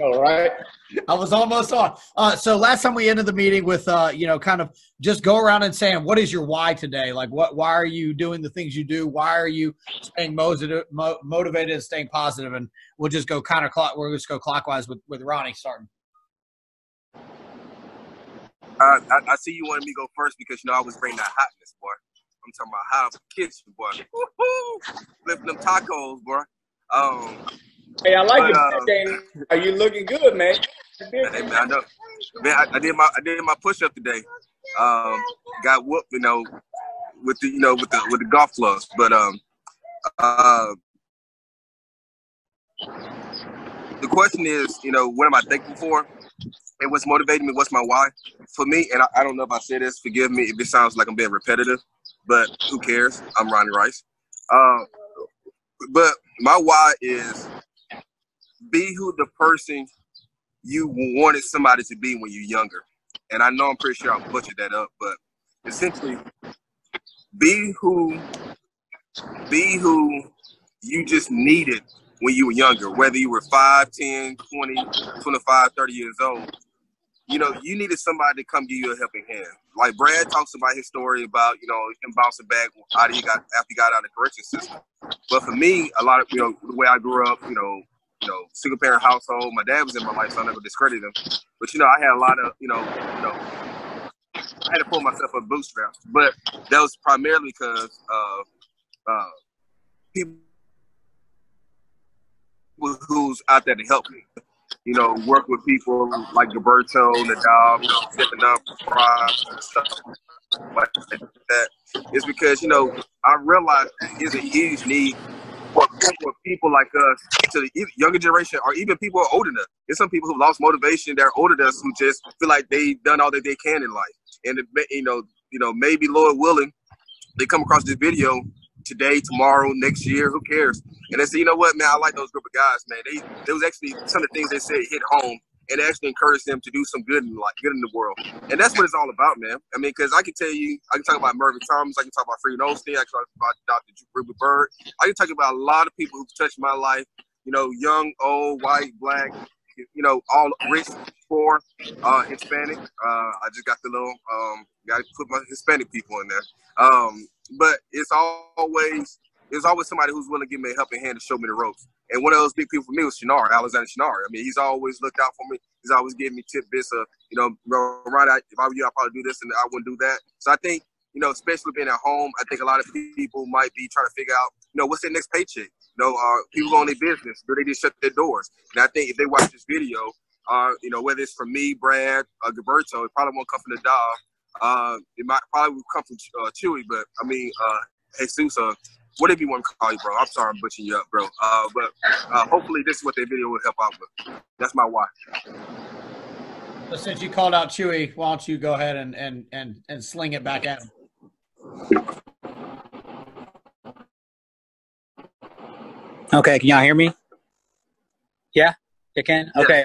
All right. I was almost on. Uh, so last time we ended the meeting with, uh, you know, kind of just go around and saying, what is your why today? Like, what? Why are you doing the things you do? Why are you staying motivated, motivated and staying positive? And we'll just go kind of clock. We'll just go clockwise with with Ronnie starting. Uh, I, I, see you wanted me to go first because you know I was bringing that hotness, boy. I'm talking about hot kitchen, boy. Woo-hoo! Flipping them tacos, boy. Um, Hey, I like but, it. Uh, Are you looking good, man? Hey, man, I know. Man, I, I, did my I did my push up today. Um, got whooped, you know, with the you know with the with the golf clubs. But um, uh, the question is, you know, what am I thankful for? And what's motivating me? What's my why? For me, and I, I don't know if I say this. Forgive me if it sounds like I'm being repetitive, but who cares? I'm Ronnie Rice. Uh, but my why is be who the person you wanted somebody to be when you're younger. And I know I'm pretty sure I butchered that up, but essentially, be who, be who you just needed when you were younger, whether you were 5, 10, 20, 25, 30 years old. You know, you needed somebody to come give you a helping hand. Like Brad talks about his story about, you know, him bouncing back after he got after he got out of the correction system. But for me, a lot of you know, the way I grew up, you know, you know, single parent household. My dad was in my life, so I never discredited him. But you know, I had a lot of, you know, you know, I had to pull myself up bootstraps. But that was primarily because of uh, people who's out there to help me. You know, work with people like Gilberto, Nadal, you know, stepping up, and stuff like that. It's because you know I realized there's a huge need for people like us to the younger generation or even people are older than us. There's some people who lost motivation. They're older than us who just feel like they've done all that they can in life. And you know, you know, maybe Lord willing, they come across this video today, tomorrow, next year. Who cares? And they say, you know what, man, I like those group of guys, man. They there was actually some of the things they said hit home and actually encourage them to do some good in like good in the world. And that's what it's all about, man. I mean, because I can tell you, I can talk about Mervyn Thomas, I can talk about Freed Olstein, I can talk about Dr. Ruby Bird. I can talk about a lot of people who've touched my life. You know, young, old, white, black. You know, all rich, poor, uh, Hispanic. Uh, I just got the little, um, got to put my Hispanic people in there. Um, but it's always, there's always somebody who's willing to give me a helping hand to show me the ropes. And one of those big people for me was Shinar, Alexander Shinar. I mean, he's always looked out for me. He's always giving me tidbits of, you know, right, if I were you, I'd probably do this and I wouldn't do that. So I think, you know, especially being at home, I think a lot of people might be trying to figure out, you know, what's their next paycheck? You know, uh, people own their business. Do they just shut their doors? And I think if they watch this video, uh, you know, whether it's from me, Brad, uh, Gilberto, it probably won't come from the dog. Uh, it might probably come from uh, Chewy, but I mean, uh, Jesus, uh, whatever you want to call you, bro. I'm sorry I'm butchering you up, bro. Uh, but uh, hopefully this is what their video will help out with. That's my why. So since you called out Chewy, why don't you go ahead and and and, and sling it back at him? Okay, can y'all hear me? Yeah, you can. Okay.